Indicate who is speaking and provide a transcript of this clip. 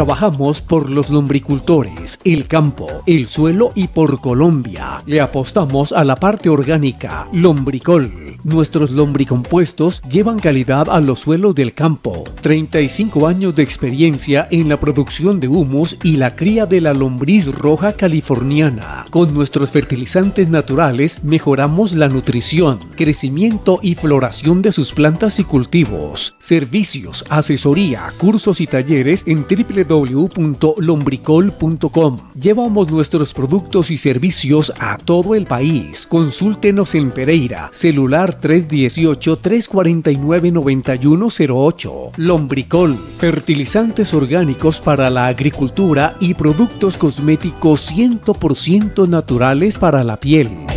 Speaker 1: Trabajamos por los lombricultores, el campo, el suelo y por Colombia. Le apostamos a la parte orgánica, Lombricol. Nuestros lombricompuestos llevan calidad a los suelos del campo. 35 años de experiencia en la producción de humus y la cría de la lombriz roja californiana. Con nuestros fertilizantes naturales mejoramos la nutrición, crecimiento y floración de sus plantas y cultivos. Servicios, asesoría, cursos y talleres en www.lombricol.com. Llevamos nuestros productos y servicios a todo el país. Consúltenos en Pereira, celular 318-349-9108. Lombricol, fertilizantes orgánicos para la agricultura y productos cosméticos 100% naturales para la piel.